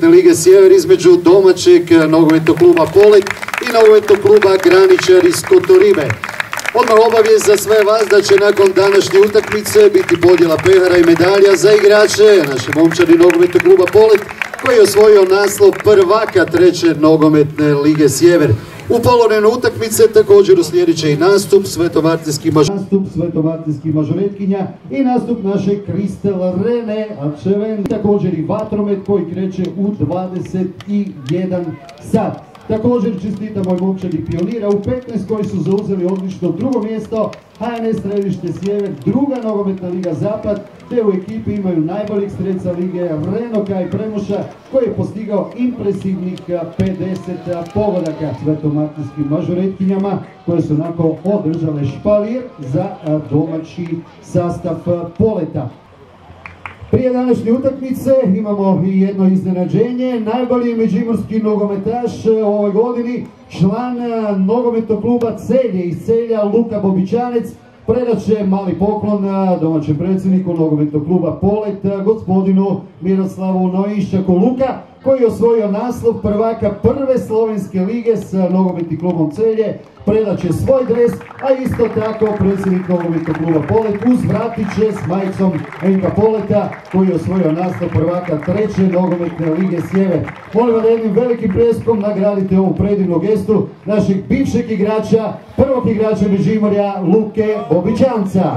nogometne lige Sjever između domaćeg nogometnog kluba Polet i nogometnog kluba Graničar iz Kotoribe. Odmah obavijest za sve vas da će nakon današnje utakmice biti podjela pehara i medalja za igrače naše momčari nogometnog kluba Polet koji je osvojio naslov prvaka treće nogometne lige Sjever. U polovnoj utakmice također uslijedit će i nastup nastup svetovartinskih mažoretkinja i nastup naše Kristel Rene Ačeven, također i vatromet koji kreće u 21 sat. Također čestitamo i momčadi pionira u 15 koji su zauzeli odlično drugo mjesto, HNS Središte Sjever, druga nogometna liga Zapad, te u ekipi imaju najboljih streca lige Renoka i Premuša koji je postigao impresivnih 50 pogodaka svetomartinskim mažoretkinjama koje su onako održale špalir za domaći sastav poleta. Prije današnje utakmice imamo i jedno iznenađenje. Najbolji međimurski nogometaš u ovoj godini, član nogometnog kluba Celje iz Celja, Luka Bobićanec, predat će mali poklon domaćem predsjedniku nogometnog kluba Polet, gospodinu Miroslavu Noišćaku Luka, koji je osvojio naslov prvaka prve slovenske lige s nogometnim klubom Celje, predat će svoj dres, a isto tako predsjednik nogometnog kluba Polet uzvratit će s majicom Enka Poleta, koji je osvojio naslov prvaka treće nogometne lige Sjever. Molim vas da jednim velikim preskom nagradite ovu predivnu gestu našeg bivšeg igrača, prvog igrača Međimorja, Luke Bobićanca.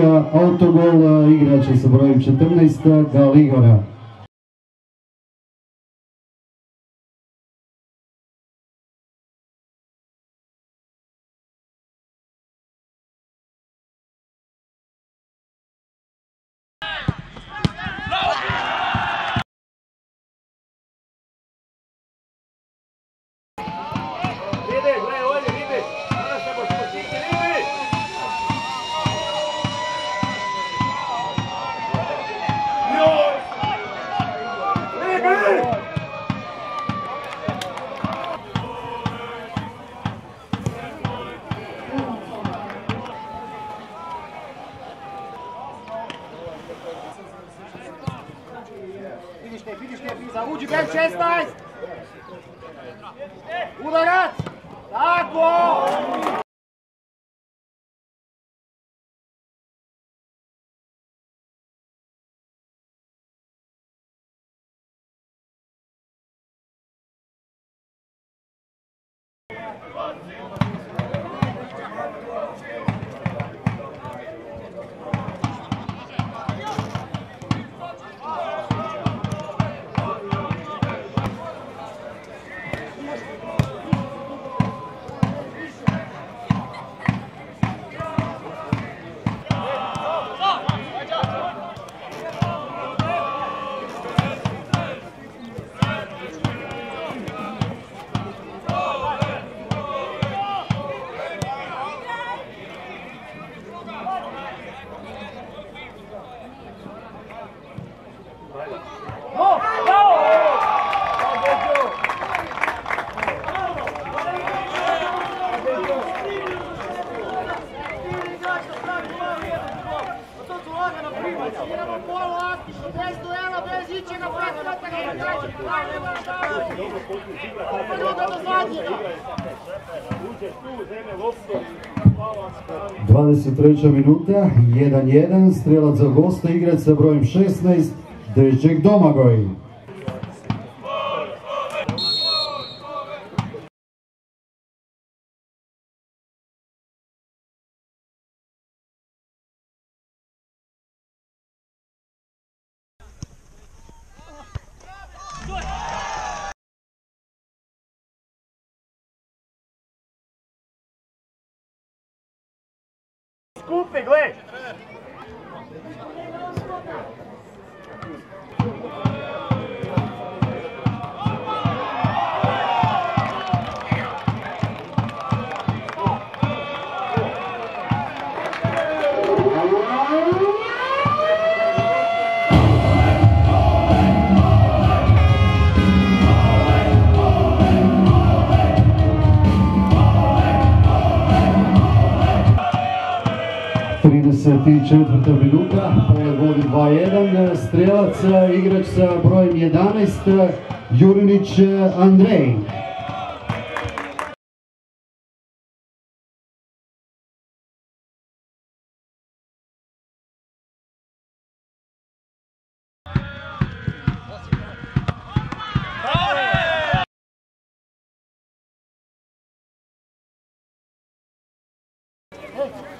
Domaći, autogol igrača sa brojem 14 Galigora. Obrigado. 23. minuta, 1-1, strelac za goste igrač sa brojem 16, Deček Domagoj. Stupid, ué! 24. minuta, pole vodi 2-1, strelac, igrač sa brojem 11, Jurinić Andrej. Hey!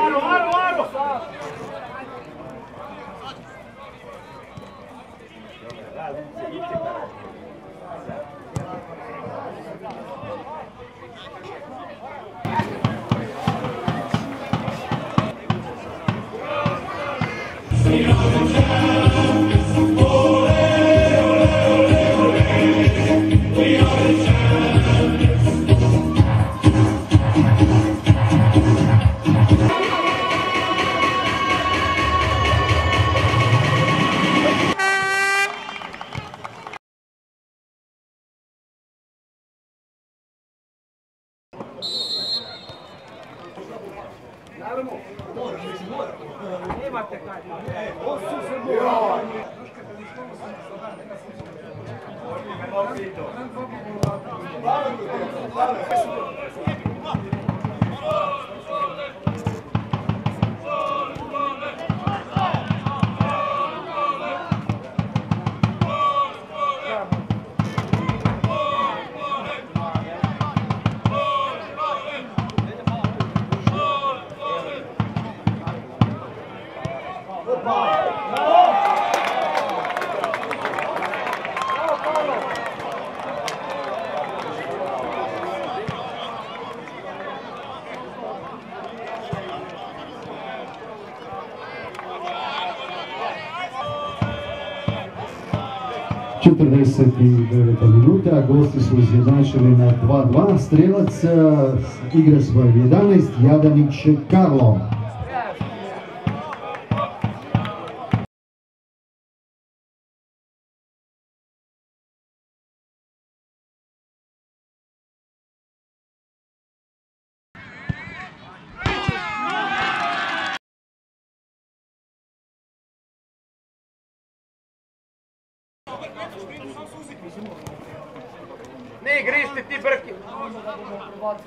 49. minuta, gosti su izjednačili na 2-2, strelac e, igra svojeg 11, Jadanić Karlo. Ne, gristi ti brki. Hvala.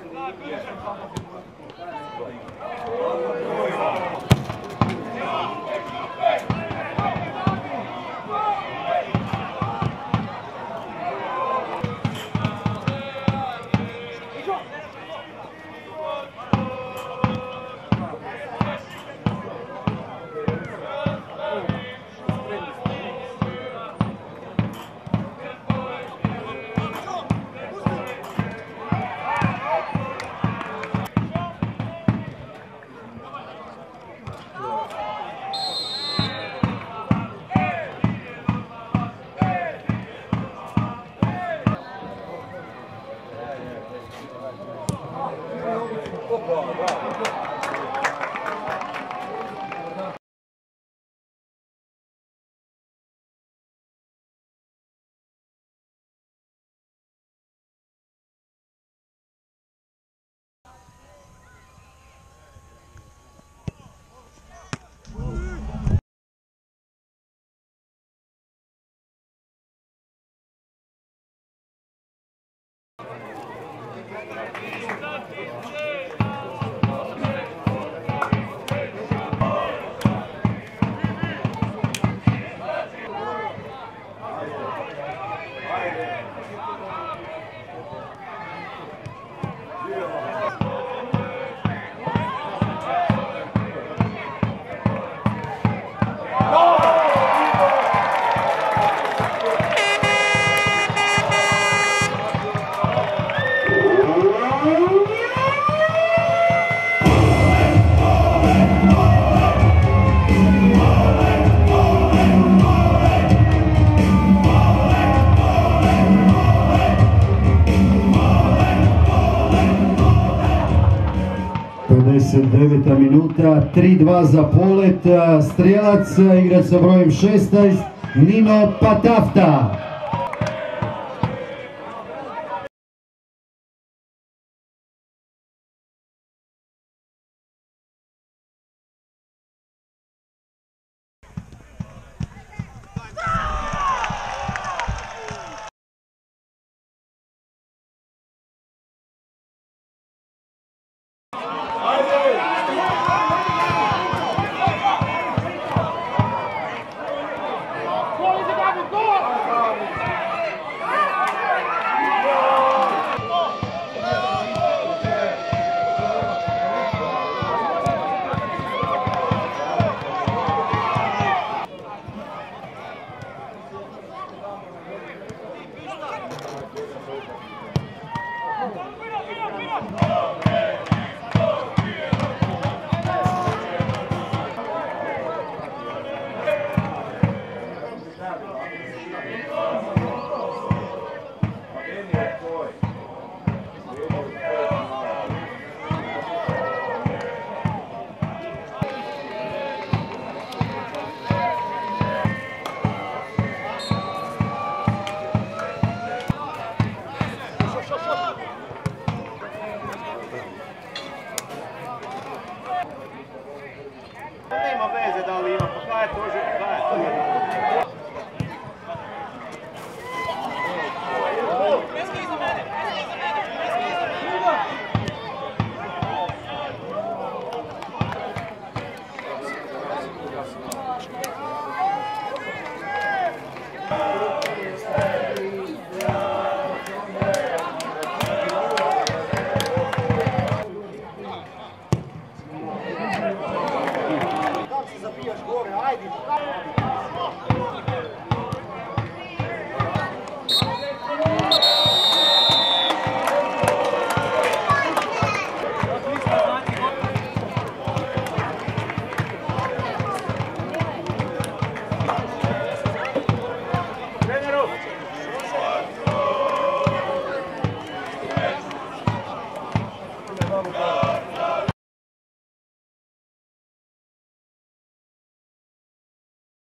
Deveta minuta, 3-2 za polet, strijelac igra sa brojem 16, Nino Patafta.